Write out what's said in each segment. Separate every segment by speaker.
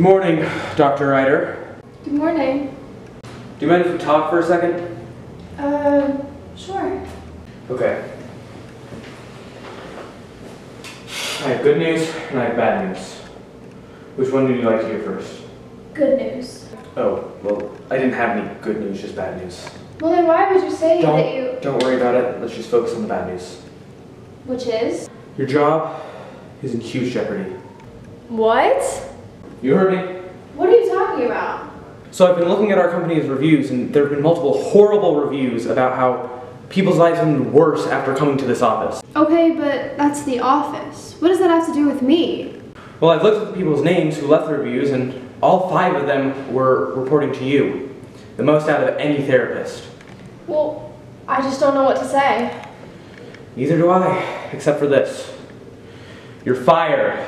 Speaker 1: Good morning, Dr. Ryder.
Speaker 2: Good morning.
Speaker 1: Do you mind if we talk for a second?
Speaker 2: Uh, sure.
Speaker 1: Okay. I have good news and I have bad news. Which one would you like to hear first?
Speaker 2: Good news.
Speaker 1: Oh, well, I didn't have any good news, just bad news.
Speaker 2: Well, then why would you say that you...
Speaker 1: Don't, don't worry about it. Let's just focus on the bad news.
Speaker 2: Which is?
Speaker 1: Your job is in huge jeopardy.
Speaker 2: What?
Speaker 1: You heard me.
Speaker 2: What are you talking about?
Speaker 1: So I've been looking at our company's reviews, and there have been multiple horrible reviews about how people's lives have been worse after coming to this office.
Speaker 2: Okay, but that's the office. What does that have to do with me?
Speaker 1: Well, I've looked at the people's names who left the reviews, and all five of them were reporting to you. The most out of any therapist.
Speaker 2: Well, I just don't know what to say.
Speaker 1: Neither do I, except for this. You're fired.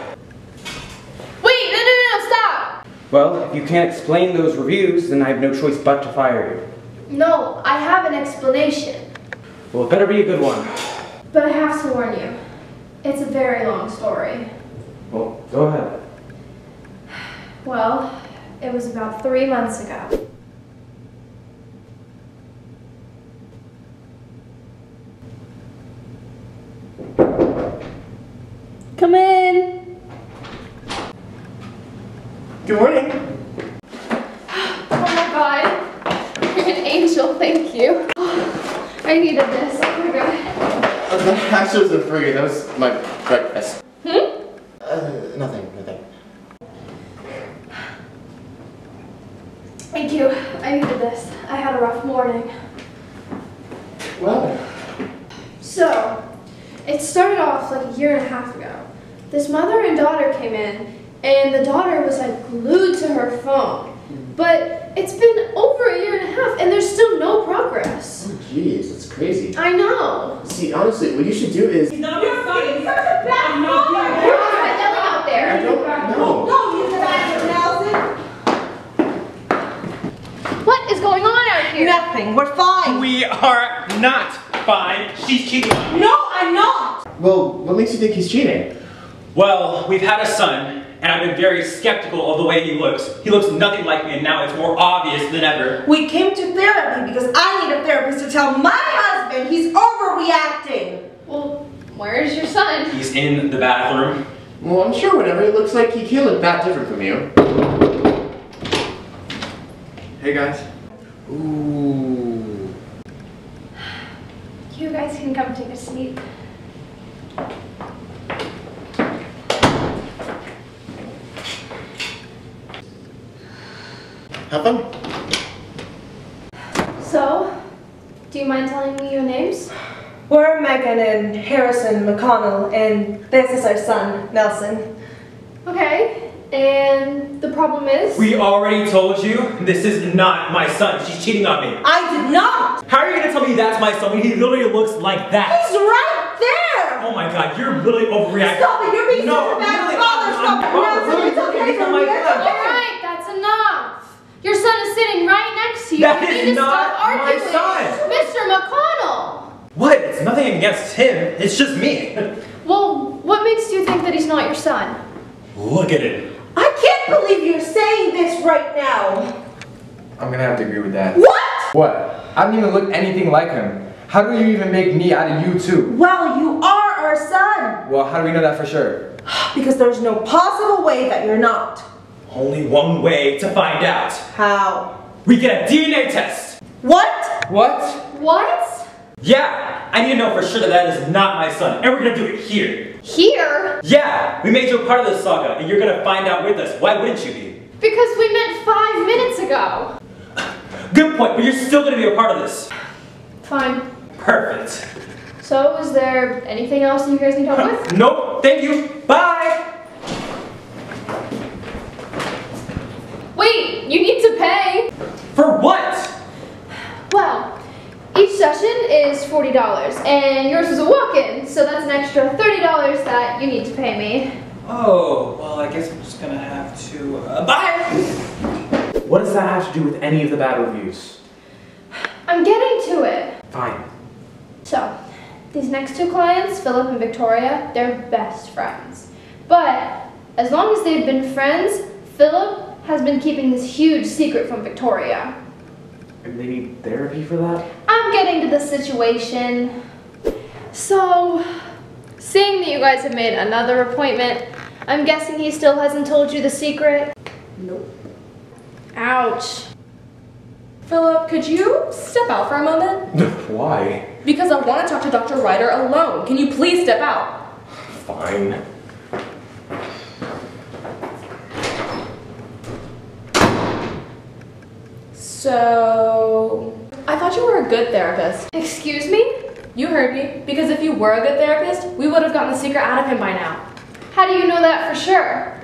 Speaker 2: Wait, no, no, no, no, stop!
Speaker 1: Well, if you can't explain those reviews, then I have no choice but to fire you.
Speaker 2: No, I have an explanation.
Speaker 1: Well, it better be a good one.
Speaker 2: But I have to warn you. It's a very long story.
Speaker 1: Well, go ahead.
Speaker 2: Well, it was about three months ago. Come in.
Speaker 3: Good morning.
Speaker 2: Oh my god. You're an angel, thank you. I needed this. Oh my god.
Speaker 3: That actually wasn't for you. That was my breakfast.
Speaker 2: Hmm?
Speaker 3: Uh, nothing, nothing.
Speaker 2: Thank you. I needed this. I had a rough morning.
Speaker 3: Well,
Speaker 2: So, it started off like a year and a half ago. This mother and daughter came in, and the daughter was like glued to her phone. But it's been over a year and a half, and there's still no progress.
Speaker 3: oh jeez, that's crazy.
Speaker 2: I know.
Speaker 3: See, honestly, what you should do is.
Speaker 4: He's not your son. He's I'm not
Speaker 2: Why
Speaker 4: here.
Speaker 2: is that yelling out
Speaker 3: I
Speaker 2: there?
Speaker 3: don't know.
Speaker 4: No, he's not Nelson.
Speaker 2: What is going on out here?
Speaker 4: Nothing. We're fine.
Speaker 5: We are not fine. She's cheating.
Speaker 4: No, I'm not.
Speaker 3: Well, what makes you think he's cheating?
Speaker 5: Well, we've had a son, and I've been very skeptical of the way he looks. He looks nothing like me, and now it's more obvious than ever.
Speaker 4: We came to therapy because I need a therapist to tell my husband he's overreacting.
Speaker 2: Well, where's your son?
Speaker 5: He's in the bathroom.
Speaker 3: Well, I'm sure whatever. It looks like he can't look that different from you.
Speaker 1: Hey, guys.
Speaker 3: Ooh.
Speaker 2: You guys can come take a seat.
Speaker 3: Have fun.
Speaker 2: So, do you mind telling me your names?
Speaker 4: We're Megan and Harrison McConnell, and this is our son, Nelson.
Speaker 2: Okay, and the problem is?
Speaker 5: We already told you this is not my son. She's cheating on me.
Speaker 4: I did not.
Speaker 5: How are you gonna tell me that's my son when he literally looks like that?
Speaker 4: He's right there.
Speaker 5: Oh my god, you're really overreacting.
Speaker 4: Stop it. You're being
Speaker 5: No,
Speaker 4: such a bad
Speaker 5: really,
Speaker 4: father.
Speaker 5: I'm-
Speaker 4: Stop it.
Speaker 5: I'm-
Speaker 4: Nelson,
Speaker 5: really,
Speaker 4: it's okay.
Speaker 5: it's my son.
Speaker 4: okay.
Speaker 2: Alright, that's enough! Your son is sitting right next to you.
Speaker 5: That
Speaker 2: you
Speaker 5: is
Speaker 2: need to
Speaker 5: not
Speaker 2: stop
Speaker 5: my son.
Speaker 2: Mr. McConnell!
Speaker 5: What? It's nothing against him. It's just me.
Speaker 2: Well, what makes you think that he's not your son?
Speaker 5: Look at it.
Speaker 4: I can't believe you're saying this right now.
Speaker 6: I'm gonna have to agree with that.
Speaker 4: What?
Speaker 6: What? I don't even look anything like him. How do you even make me out of you two?
Speaker 4: Well, you are our son.
Speaker 6: Well, how do we know that for sure?
Speaker 4: Because there's no possible way that you're not.
Speaker 5: Only one way to find out.
Speaker 4: How?
Speaker 5: We get a DNA test.
Speaker 4: What?
Speaker 6: What?
Speaker 2: What?
Speaker 5: Yeah, I need to know for sure that that is not my son, and we're gonna do it here.
Speaker 2: Here?
Speaker 5: Yeah, we made you a part of this saga, and you're gonna find out with us. Why wouldn't you be?
Speaker 2: Because we met five minutes ago.
Speaker 5: Good point, but you're still gonna be a part of this.
Speaker 2: Fine.
Speaker 5: Perfect.
Speaker 2: So, is there anything else that you guys need help with?
Speaker 5: Nope, thank you. Bye.
Speaker 2: Wait, you need to pay.
Speaker 5: For what?
Speaker 2: Well, each session is $40, and yours was a walk-in, so that's an extra $30 that you need to pay me.
Speaker 5: Oh, well, I guess I'm just gonna have to. Uh, bye.
Speaker 1: What does that have to do with any of the bad reviews?
Speaker 2: I'm getting to it.
Speaker 1: Fine.
Speaker 2: So, these next two clients, Philip and Victoria, they're best friends. But as long as they've been friends, Philip has been keeping this huge secret from Victoria.
Speaker 1: And they need therapy for that?
Speaker 2: I'm getting to the situation. So, seeing that you guys have made another appointment, I'm guessing he still hasn't told you the secret?
Speaker 4: Nope.
Speaker 2: Ouch.
Speaker 7: Philip, could you step out for a moment?
Speaker 1: Why?
Speaker 7: Because I want to talk to Dr. Ryder alone. Can you please step out?
Speaker 1: Fine.
Speaker 7: So, I thought you were a good therapist.
Speaker 2: Excuse me?
Speaker 7: You heard me. Because if you were a good therapist, we would have gotten the secret out of him by now.
Speaker 2: How do you know that for sure?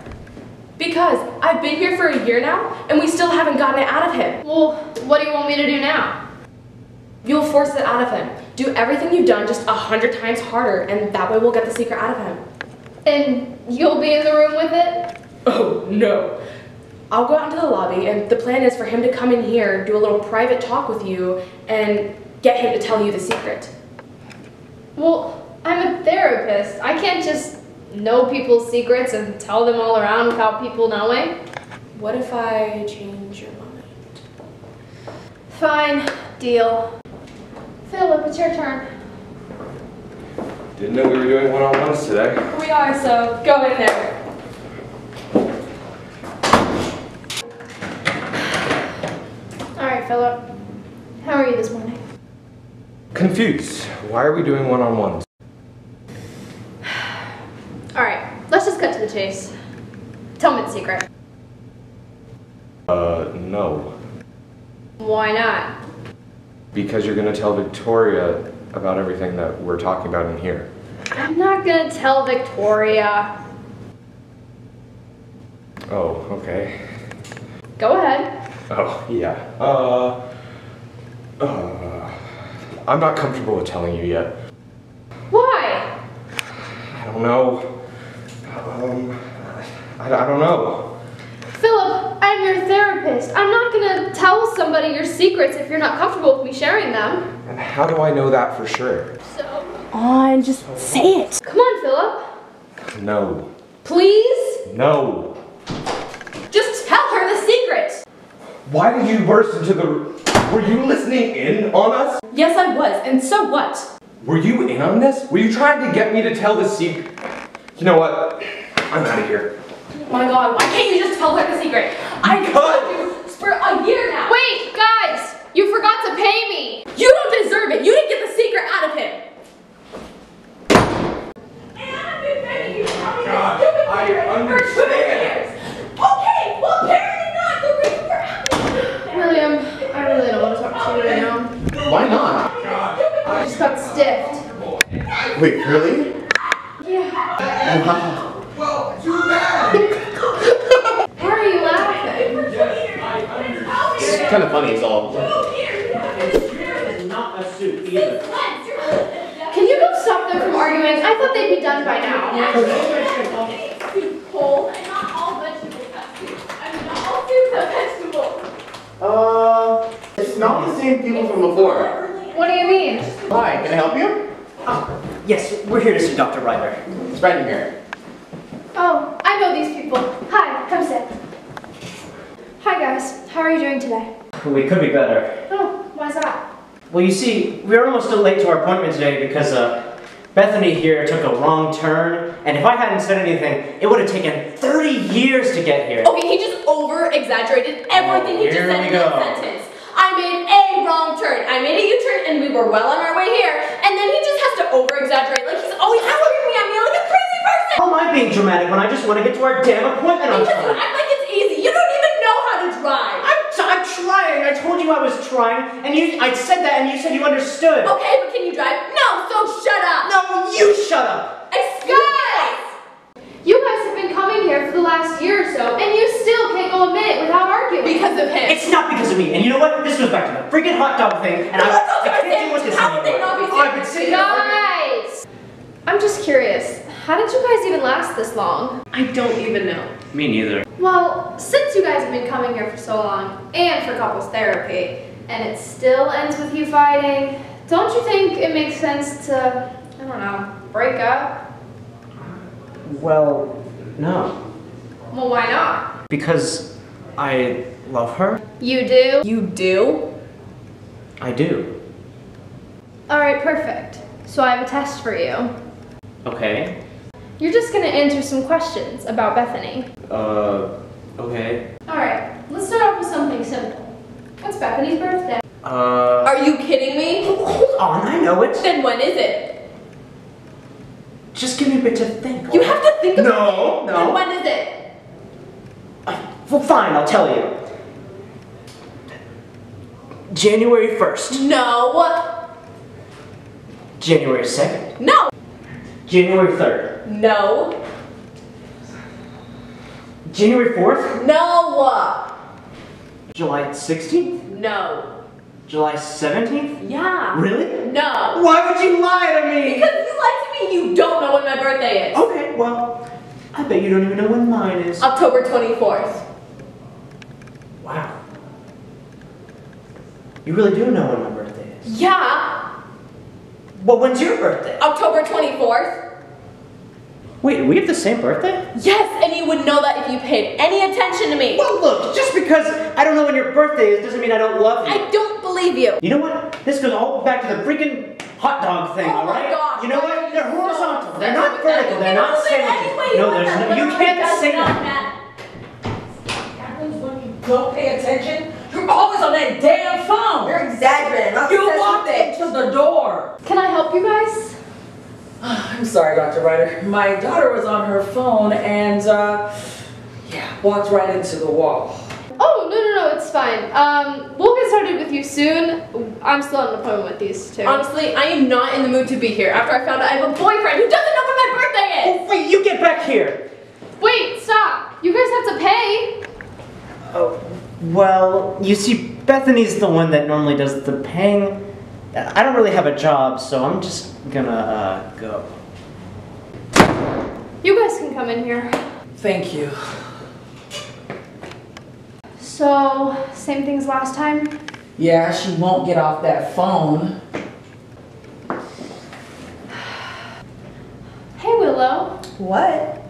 Speaker 7: Because I've been here for a year now, and we still haven't gotten it out of him.
Speaker 2: Well, what do you want me to do now?
Speaker 7: You'll force it out of him. Do everything you've done just a hundred times harder, and that way we'll get the secret out of him.
Speaker 2: And you'll be in the room with it?
Speaker 7: Oh, no. I'll go out into the lobby, and the plan is for him to come in here, do a little private talk with you, and get him to tell you the secret.
Speaker 2: Well, I'm a therapist. I can't just know people's secrets and tell them all around without people knowing.
Speaker 7: What if I change your mind?
Speaker 2: Fine, deal. Philip, it's your turn.
Speaker 6: Didn't know we were doing one-on-ones today.
Speaker 7: We are, so go in there.
Speaker 2: All right, Philip. How are you this morning?
Speaker 6: Confused. Why are we doing one-on-ones?
Speaker 2: All right, let's just cut to the chase. Tell me the secret.
Speaker 6: Uh, no.
Speaker 2: Why not?
Speaker 6: Because you're gonna tell Victoria about everything that we're talking about in here.
Speaker 2: I'm not gonna tell Victoria.
Speaker 6: Oh, okay.
Speaker 2: Go ahead.
Speaker 6: Oh, yeah. Uh, uh, I'm not comfortable with telling you yet.
Speaker 2: Why?
Speaker 6: I don't know. Um, I, I don't know.
Speaker 2: Philip, I'm your therapist. I'm not gonna tell somebody your secrets if you're not comfortable with me sharing them.
Speaker 6: And how do I know that for sure?
Speaker 2: So,
Speaker 7: On, just say it.
Speaker 2: come on, Philip.
Speaker 6: No.
Speaker 7: Please?
Speaker 6: No.
Speaker 7: Just tell her the secret.
Speaker 6: Why did you burst into the... Were you listening in on us?
Speaker 7: Yes, I was, and so what?
Speaker 6: Were you in on this? Were you trying to get me to tell the secret? You know what? I'm out of here.
Speaker 7: Oh my god, why can't you just tell her the secret? I
Speaker 6: Because-
Speaker 7: told you for a year now.
Speaker 2: Wait, guys! You forgot to pay me!
Speaker 7: You don't deserve it. You didn't get the secret out of him.
Speaker 6: God, I understand.
Speaker 7: Okay, well apparently not. The reason for asking.
Speaker 2: William, I really don't want to talk to you right.
Speaker 3: Why not?
Speaker 2: I just got stiffed.
Speaker 3: Wait, really?
Speaker 2: Yeah.
Speaker 3: Wow.
Speaker 2: Why are you laughing?
Speaker 3: It's kind of funny, it's all.
Speaker 8: Not a suit either.
Speaker 2: Can you go stop them from arguing? I thought they'd be done by now.
Speaker 7: Cole, I'm not all vegetable pastries. I'm not all foods are vegetable.
Speaker 3: Uh, it's not the same people from before.
Speaker 2: What do you mean?
Speaker 3: Hi, can I help you?
Speaker 8: Yes, we're here to see Dr. Ryder.
Speaker 3: It's Brandon here.
Speaker 2: Oh, I know these people. Hi, come sit. Hi guys, how are you doing today?
Speaker 8: We could be better.
Speaker 2: Oh, why's that?
Speaker 8: Well, you see, we were almost still late to our appointment today because uh, Bethany here took a wrong turn, and if I hadn't said anything, it would have taken 30 years to get here.
Speaker 7: Okay, he just over exaggerated everything
Speaker 8: Oh,
Speaker 7: he just
Speaker 8: here
Speaker 7: said
Speaker 8: we
Speaker 7: in
Speaker 8: go.
Speaker 7: that sentence. I made a wrong turn. I made a U-turn and we were well on our way here. And then he just has to over exaggerate. Like he's always looking at me like a crazy person.
Speaker 8: How am I being dramatic when I just want to get to our damn appointment on time?
Speaker 7: act like it's easy. You don't even know how to drive.
Speaker 8: I'm, t- I'm trying. I told you I was trying, and you. I said that, and you said you understood.
Speaker 7: Okay, but can you drive? No, so shut up.
Speaker 8: No, you shut up.
Speaker 7: Excuse.
Speaker 2: You guys have been coming here for the last year or so, and you still can't go a minute without arguing.
Speaker 7: Because of him.
Speaker 8: It's not because of me. And you know what? This goes back to the freaking hot dog thing, and I, I can't deal with
Speaker 7: this?
Speaker 8: this
Speaker 7: How would they
Speaker 8: anymore.
Speaker 7: not be
Speaker 8: I've been sitting
Speaker 2: Guys! I'm just curious. How did you guys even last this long?
Speaker 7: I don't even know.
Speaker 8: Me neither.
Speaker 2: Well, since you guys have been coming here for so long, and for couples therapy, and it still ends with you fighting, don't you think it makes sense to, I don't know, break up?
Speaker 8: Well, no.
Speaker 2: Well, why not?
Speaker 8: Because I love her.
Speaker 2: You do?
Speaker 7: You do?
Speaker 8: I do.
Speaker 2: Alright, perfect. So I have a test for you.
Speaker 8: Okay.
Speaker 2: You're just gonna answer some questions about Bethany.
Speaker 8: Uh, okay.
Speaker 2: Alright, let's start off with something simple. What's Bethany's birthday?
Speaker 8: Uh,
Speaker 7: Are you kidding me?
Speaker 8: hold on, I know it.
Speaker 7: Then when is it?
Speaker 8: Just give me a bit to think.
Speaker 7: You have to think about
Speaker 8: No,
Speaker 7: it.
Speaker 8: no.
Speaker 7: Then when is it?
Speaker 8: Well, fine, I'll tell you. January 1st,
Speaker 7: No.
Speaker 8: January 2nd,
Speaker 7: No.
Speaker 8: January 3rd,
Speaker 7: No.
Speaker 8: January 4th,
Speaker 7: No.
Speaker 8: July 16th,
Speaker 7: No.
Speaker 8: July 17th?
Speaker 7: Yeah.
Speaker 8: Really?
Speaker 7: No.
Speaker 8: Why would you lie to me?
Speaker 7: Because you lied to me. You don't know when my birthday is.
Speaker 8: Okay, well, I bet you don't even know when mine is.
Speaker 7: October 24th.
Speaker 8: Wow. You really do know when my birthday is.
Speaker 7: Yeah.
Speaker 8: Well, when's your birthday?
Speaker 7: October 24th.
Speaker 8: Wait, we have the same birthday?
Speaker 7: Yes, and you would know that if you paid any attention to me.
Speaker 8: Well, look, just because I don't know when your birthday is doesn't mean I don't love you.
Speaker 7: I don't believe you.
Speaker 8: You know what? This goes all back to the freaking hot dog thing,
Speaker 7: Oh
Speaker 8: alright?
Speaker 7: gosh,
Speaker 8: You know what? They're
Speaker 7: so
Speaker 8: horizontal. They're not vertical. They're not
Speaker 7: move
Speaker 8: symmetrical.
Speaker 7: you
Speaker 8: No,
Speaker 7: want.
Speaker 8: there's
Speaker 7: That
Speaker 8: no. You can't say that.
Speaker 9: happens when you don't pay attention? You're always on that damn phone.
Speaker 10: You're exaggerating. I'm
Speaker 9: You
Speaker 10: obsessed
Speaker 9: walked into the door.
Speaker 2: Can I help you guys?
Speaker 9: I'm sorry, Dr. Ryder. My daughter was on her phone and, uh, yeah, walked right into the wall.
Speaker 2: Oh, no, no, no, it's fine. Um, we'll get started with you soon. I'm still on an appointment with these two.
Speaker 7: Honestly, I am not in the mood to be here after I found out I have a boyfriend who doesn't know when my birthday is.
Speaker 8: Oh, wait, you get back here.
Speaker 2: Wait, stop. You guys have to pay.
Speaker 8: Oh, well, you see, Bethany's the one that normally does the paying. I don't really have a job, so I'm just gonna uh, go.
Speaker 2: You guys can come in here.
Speaker 9: Thank you.
Speaker 2: So, same things last time?
Speaker 9: Yeah, she won't get off that phone.
Speaker 2: Hey, Willow.
Speaker 10: What?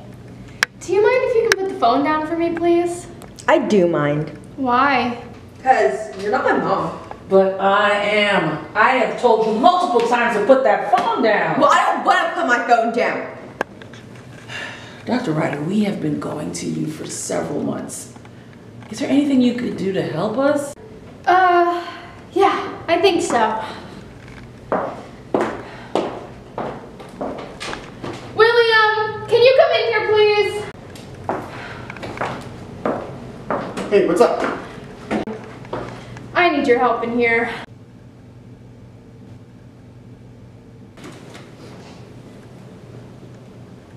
Speaker 2: Do you mind if you can put the phone down for me, please?
Speaker 10: I do mind.
Speaker 2: Why?
Speaker 10: Because you're not my mom.
Speaker 9: But I am. I have told you multiple times to put that phone down.
Speaker 10: Well, I don't want to put my phone down.
Speaker 9: Dr. Ryder, we have been going to you for several months. Is there anything you could do to help us?
Speaker 2: Uh, yeah, I think so. William, can you come in here, please?
Speaker 3: Hey, what's up?
Speaker 2: I need your help in here.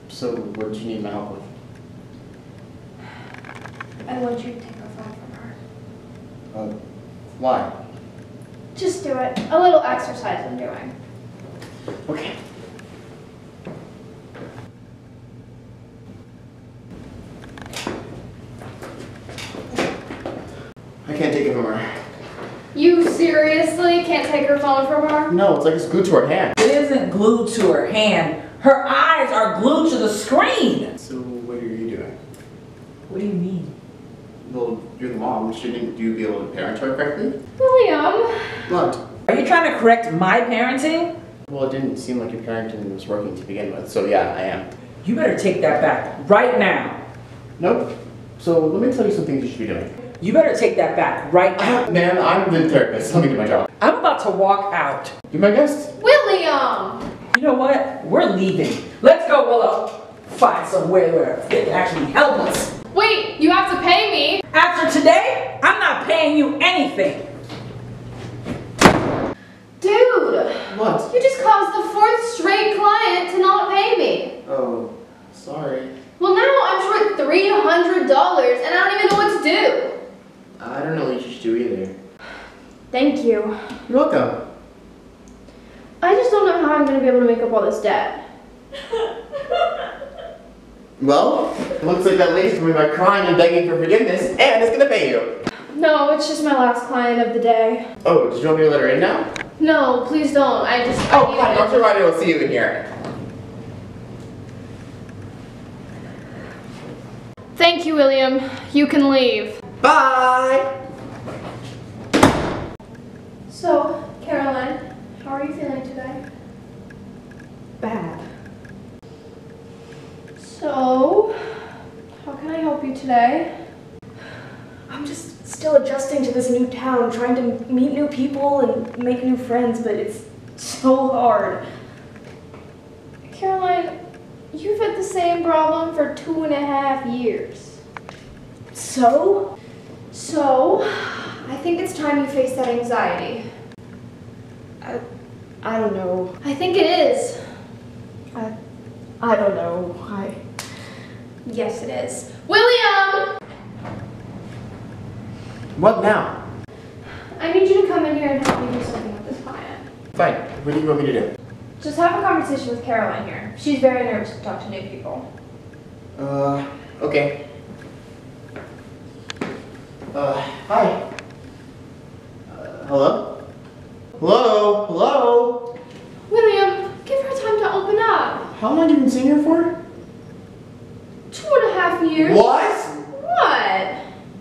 Speaker 3: So, what do you need my help with?
Speaker 2: I want you to take her phone from her.
Speaker 3: Uh, why?
Speaker 2: Just do it. A little exercise I'm doing.
Speaker 3: Okay. I can't take it from her.
Speaker 2: You seriously can't take her phone from her?
Speaker 3: No, it's like it's glued to her hand.
Speaker 9: It isn't glued to her hand. Her eyes are glued to the screen.
Speaker 3: So, what are you doing?
Speaker 9: What do you mean?
Speaker 3: Well, Um, you're the mom. Shouldn't you be able to parent her correctly?
Speaker 2: William.
Speaker 3: What?
Speaker 9: Are you trying to correct my parenting?
Speaker 3: Well, it didn't seem like your parenting was working to begin with, so yeah, I am.
Speaker 9: You better take that back right now.
Speaker 3: Nope. So, let me tell you some things you should be doing.
Speaker 9: You better take that back right now.
Speaker 3: Man, I'm the therapist. Let me do my job.
Speaker 9: I'm about to walk out.
Speaker 3: You're my guest?
Speaker 2: William!
Speaker 9: You know what? We're leaving. Let's go, Willow. Find somewhere where it can actually help us.
Speaker 2: Wait, you have to pay me.
Speaker 9: After today, I'm not paying you anything.
Speaker 2: Dude,
Speaker 3: What?
Speaker 2: you just caused the fourth straight client to not pay me.
Speaker 3: Oh, sorry.
Speaker 2: Well, now I'm short $300 and I don't even know what to do.
Speaker 3: I don't know what you should do either.
Speaker 2: Thank you.
Speaker 3: You're welcome.
Speaker 2: I just don't know how I'm going to be able to make up all this debt.
Speaker 3: Well, it looks like that lady's coming by crying and begging for forgiveness, and it's gonna pay you.
Speaker 2: No, it's just my last client of the day.
Speaker 3: Oh, did you want me to let her in now?
Speaker 2: No, please don't. I just. I
Speaker 3: Oh,
Speaker 2: need
Speaker 3: fine.
Speaker 2: to-
Speaker 3: Dr. Ryder will see you in here.
Speaker 2: Thank you, William. You can leave.
Speaker 3: Bye!
Speaker 2: So, Caroline, how are you feeling today?
Speaker 10: Bad.
Speaker 2: So, how can I help you today?
Speaker 4: I'm just still adjusting to this new town, trying to meet new people and make new friends, but it's so hard.
Speaker 2: Caroline, you've had the same problem for two and a half years.
Speaker 4: So?
Speaker 2: So, I think it's time you face that anxiety.
Speaker 4: I I don't know.
Speaker 2: I think it is.
Speaker 4: I, I don't know. I.
Speaker 2: Yes, it is. William!
Speaker 3: What now?
Speaker 2: I need you to come in here and help me do something with this client.
Speaker 3: Fine. What do you want me to do?
Speaker 2: Just have a conversation with Caroline here. She's very nervous to talk to new people.
Speaker 3: Uh, okay. Uh, hi. Uh, hello? Hello? Hello?
Speaker 2: William, give her time to open up.
Speaker 3: How long have you been seeing her for?
Speaker 2: Two and a half years.
Speaker 3: What?
Speaker 2: What?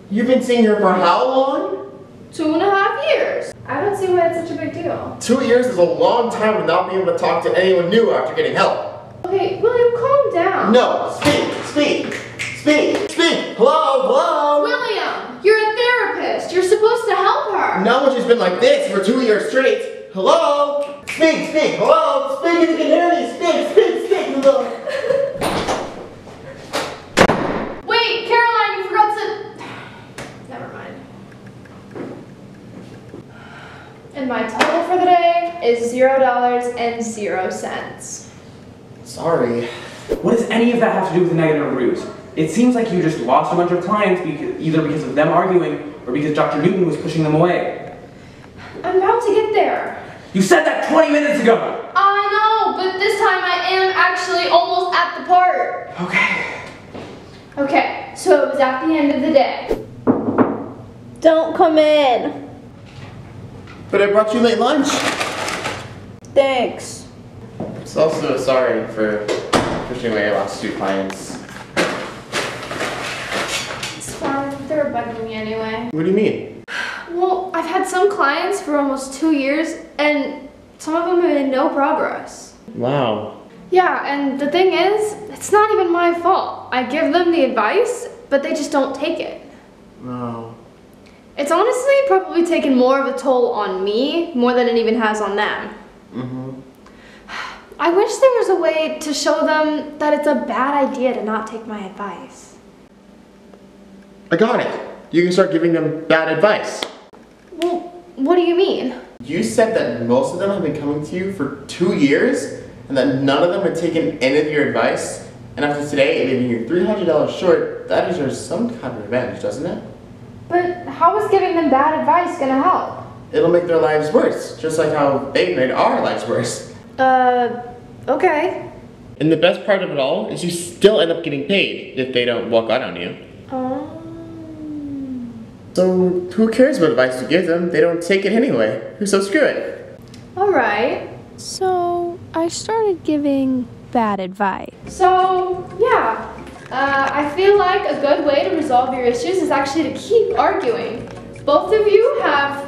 Speaker 3: You've been seeing her for how long?
Speaker 2: Two and a half years. I don't see why it's such a big deal.
Speaker 3: Two years is a long time of not being able to talk to anyone new after getting help.
Speaker 2: Okay, William, calm down.
Speaker 3: No, speak, speak, speak, speak. Hello, hello.
Speaker 2: William, you're a therapist. You're supposed to help her.
Speaker 3: Not when she's been like this for two years straight. Hello? Speak, speak, hello? Speak if you can hear me. Speak, speak, speak. Hello.
Speaker 2: Wait, Caroline, you forgot to. Never mind. And my total for the day is zero dollars and zero cents.
Speaker 3: Sorry.
Speaker 1: What does any of that have to do with the negative reviews? It seems like you just lost a bunch of clients because, either because of them arguing or because Dr. Newton was pushing them away.
Speaker 2: I'm about to get there.
Speaker 1: You said that 20 minutes ago!
Speaker 2: I know, but this time I am actually almost at the part.
Speaker 1: Okay.
Speaker 2: Okay, so it was at the end of the day.
Speaker 7: Don't come in.
Speaker 3: But I brought you late lunch.
Speaker 7: Thanks.
Speaker 3: So also sorry for pushing away your last two clients.
Speaker 2: It's fine, they were bugging me anyway.
Speaker 3: What do you mean?
Speaker 2: Well, I've had some clients for almost two years, and some of them have made no progress.
Speaker 3: Wow.
Speaker 2: Yeah, and the thing is, it's not even my fault. I give them the advice, but they just don't take it.
Speaker 3: No.
Speaker 2: It's honestly probably taken more of a toll on me more than it even has on them.
Speaker 3: Mm-hmm.
Speaker 2: I wish there was a way to show them that it's a bad idea to not take my advice.
Speaker 3: I got it. You can start giving them bad advice.
Speaker 2: Well, what do you mean?
Speaker 3: You said that most of them have been coming to you for two years and that none of them had taken any of your advice. And after today, leaving you $300 short, that deserves some kind of revenge, doesn't it?
Speaker 2: But how is giving them bad advice gonna help?
Speaker 3: It'll make their lives worse, just like how they made our lives worse.
Speaker 2: Uh, okay.
Speaker 3: And the best part of it all is you still end up getting paid if they don't walk out on you.
Speaker 2: Um,
Speaker 3: So who cares what advice you give them? They don't take it anyway. So screw it.
Speaker 2: alright.
Speaker 11: So I started giving bad advice.
Speaker 2: So, yeah. Uh, I feel like a good way to resolve your issues is actually to keep arguing. Both of you have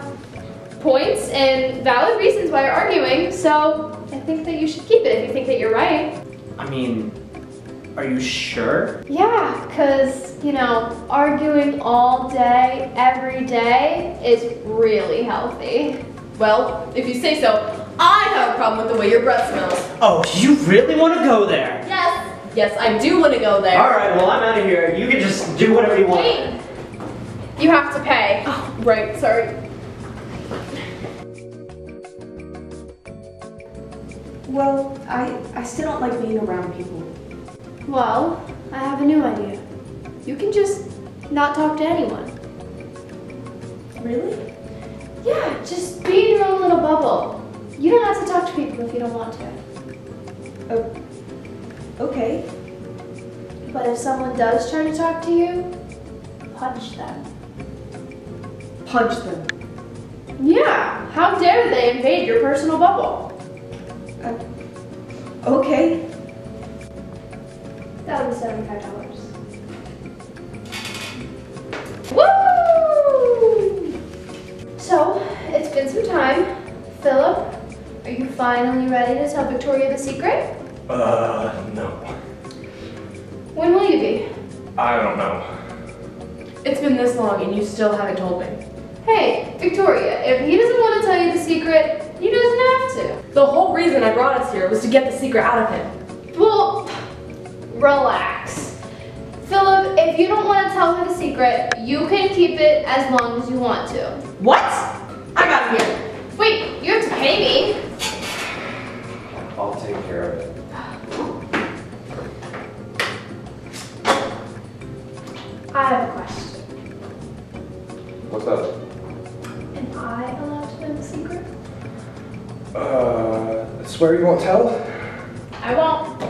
Speaker 2: points and valid reasons why you're arguing, so I think that you should keep it if you think that you're right.
Speaker 8: I mean, are you sure?
Speaker 2: Yeah, because, you know, arguing all day, every day is really healthy.
Speaker 7: Well, if you say so, I have a problem with the way your breath smells.
Speaker 8: Oh, you really want to go there?
Speaker 7: Yes, yes, I do want to go there.
Speaker 8: Alright, well, I'm out of here. You can just do whatever you want.
Speaker 2: Wait! You have to pay.
Speaker 7: Oh, right, sorry.
Speaker 4: Well, I, I still don't like being around people.
Speaker 2: Well, I have a new idea. You can just not talk to anyone.
Speaker 4: Really?
Speaker 2: Yeah, just be in your own little bubble. You don't have to talk to people if you don't want to.
Speaker 4: Oh, Okay.
Speaker 2: But if someone does try to talk to you, punch them.
Speaker 4: Punch them.
Speaker 2: Yeah, how dare they invade your personal bubble?
Speaker 4: Uh, okay.
Speaker 2: That was $75. Woo! So, it's been some time. Philip, are you finally ready to tell Victoria the secret?
Speaker 6: Uh, no.
Speaker 2: When will you be?
Speaker 6: I don't know.
Speaker 4: It's been this long and you still haven't told me.
Speaker 2: Hey, Victoria, if he doesn't want to tell you the secret, he doesn't have to.
Speaker 4: The whole reason I brought us here was to get the secret out of him.
Speaker 2: Well, relax. Philip, if you don't want to tell her the secret, you can keep it as long as you want to.
Speaker 4: What? I got it here.
Speaker 2: Wait, you have to pay me.
Speaker 6: Swear you won't tell?
Speaker 2: I won't.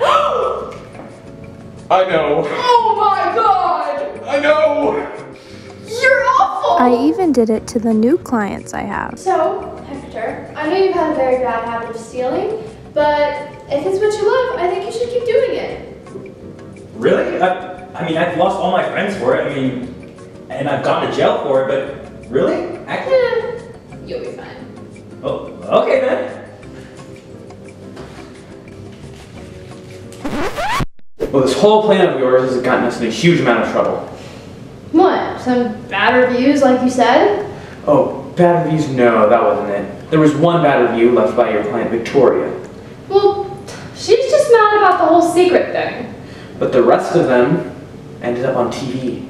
Speaker 6: I know.
Speaker 2: Oh my god!
Speaker 6: I know!
Speaker 2: You're awful!
Speaker 11: I even did it to the new clients I have.
Speaker 2: So, Hector, I know you've had a very bad habit of stealing, but if it's what you love, I think you should keep doing it.
Speaker 5: Really? I, I mean, I've lost all my friends for it. I mean, and I've gone to jail for it, but really? I,
Speaker 2: Eh, you'll be fine.
Speaker 5: oh, okay then.
Speaker 1: Well, this whole plan of yours has gotten us in a huge amount of trouble.
Speaker 2: What? Some bad reviews, like you said?
Speaker 1: Oh, bad reviews? No, that wasn't it. There was one bad review left by your client Victoria,
Speaker 2: Well, she's just mad about the whole secret thing.
Speaker 1: but the rest of them ended up on TV.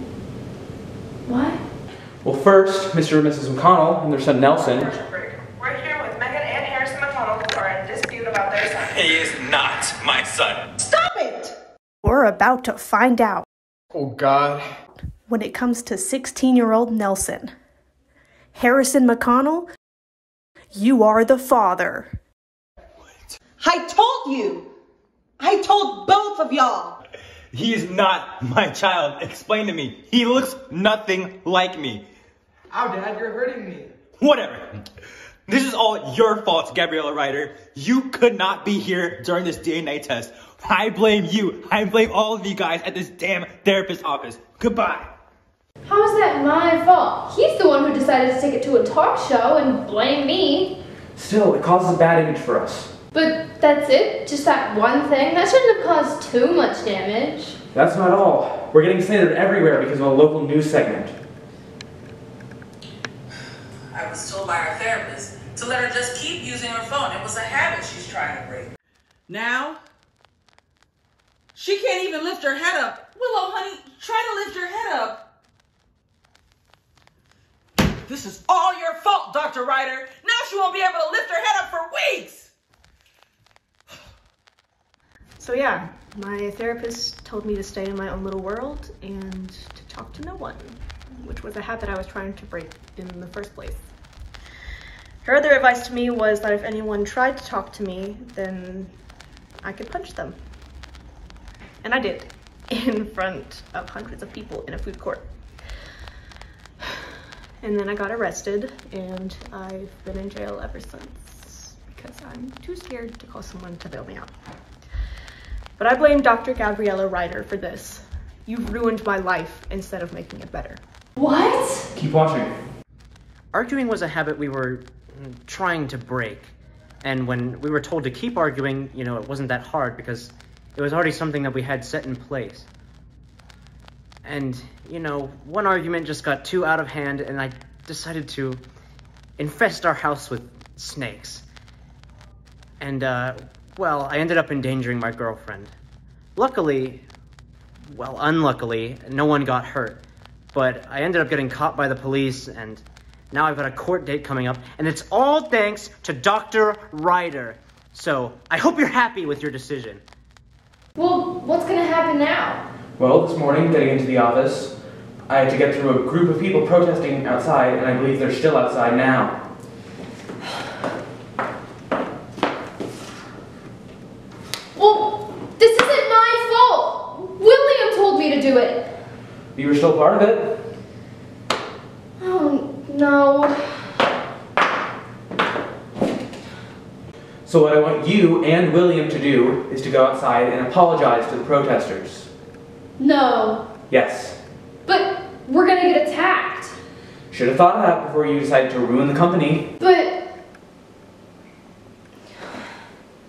Speaker 2: What?
Speaker 1: Well, first, Mr. and Mrs. McConnell and their son Nelson.
Speaker 12: We're here with Megan and Harrison McConnell who are in dispute about their son.
Speaker 5: He is not my son.
Speaker 12: Stop it!
Speaker 10: We're about to find out
Speaker 3: Oh God.
Speaker 10: when it comes to 16 year old Nelson. Harrison McConnell, you are the father. What?
Speaker 12: I told you! I told both of y'all!
Speaker 5: He is not my child. Explain to me. He looks nothing like me.
Speaker 3: Ow, Dad, you're hurting me.
Speaker 5: Whatever. This is all your fault, Gabriella Ryder. You could not be here during this DNA test. I blame you. I blame all of you guys at this damn therapist office. Goodbye.
Speaker 2: How is that my fault? He's the one who decided to take it to a talk show and blame me.
Speaker 1: Still, it causes a bad image for us.
Speaker 2: But that's it? Just that one thing? That shouldn't have caused too much damage.
Speaker 1: That's not all. We're getting slandered everywhere because of a local news segment.
Speaker 13: I was told by her therapist to let her just keep using her phone. It was a habit she's trying to break. Now, she can't even lift her head up. Willow, honey, try to lift your head up. This is all your fault, Dr. Ryder. Now she won't be able to lift her head up for weeks.
Speaker 10: So, yeah, my therapist told me to stay in my own little world and to talk to no one, which was a habit I was trying to break in the first place. Her other advice to me was that if anyone tried to talk to me, then I could punch them. And I did, in front of hundreds of people in a food court. And then I got arrested, and I've been in jail ever since because I'm too scared to call someone to bail me out. But I blame Dr. Gabriella Ryder for this. You've ruined my life instead of making it better.
Speaker 2: What?
Speaker 1: Keep watching.
Speaker 8: Arguing was a habit we were trying to break. And when we were told to keep arguing, you know, it wasn't that hard because it was already something that we had set in place. And, you know, one argument just got too out of hand, and I decided to infest our house with snakes. And, uh, well, I ended up endangering my girlfriend. Luckily, well, unluckily, no one got hurt. But I ended up getting caught by the police, and now I've got a court date coming up, and it's all thanks to Dr. Ryder. So I hope you're happy with your decision.
Speaker 2: Well, what's gonna happen now?
Speaker 1: Well, this morning, getting into the office, I had to get through a group of people protesting outside, and I believe they're still outside now.
Speaker 2: Well, this isn't my fault. William told me to do it.
Speaker 1: You were still part of it.
Speaker 2: No.
Speaker 1: So what I want you and William to do is to go outside and apologize to the protesters.
Speaker 2: No.
Speaker 1: Yes.
Speaker 2: But we're gonna get attacked.
Speaker 1: Should have thought of that before you decided to ruin the company.
Speaker 2: But.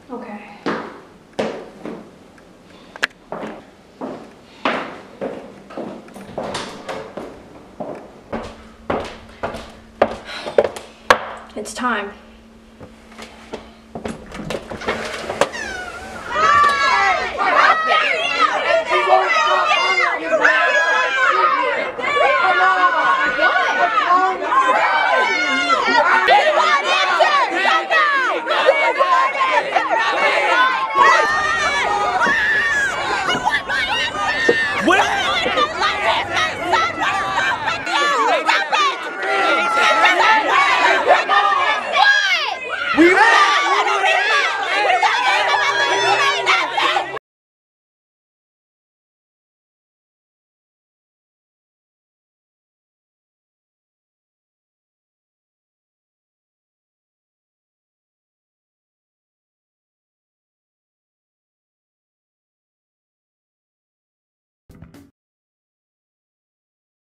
Speaker 2: Okay.
Speaker 10: It's time.